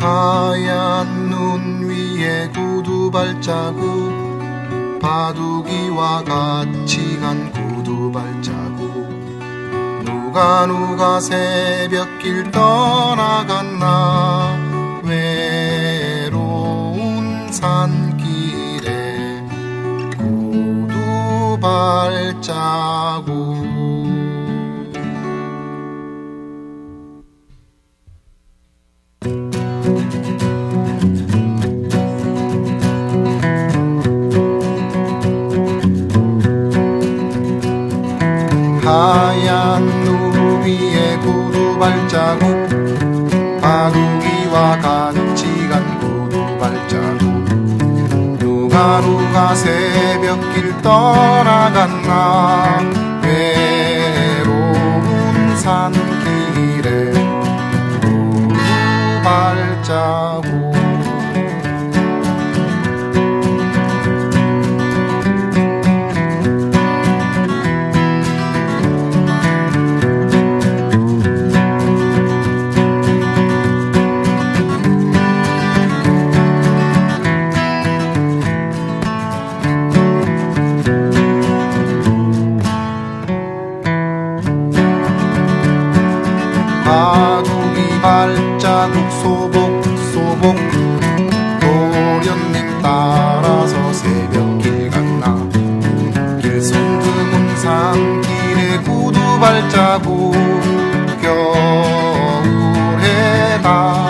하얀 눈 위에 구두 발자국 바둑이와 같이 간 구두 발자국. 누가 누가 새벽길 떠나갔나? 외로운 산길에 구두 발자국 하얀 눈 위에 구두 발자국 바둑이와 같이 간 구두 발자국. 누가 누가 새벽길 떠나갔나? 외로운 산 한국 소복 소복 도련님 따라서 새벽길 갔나 길송두문 산 길에 구두 발자국 겨울에 다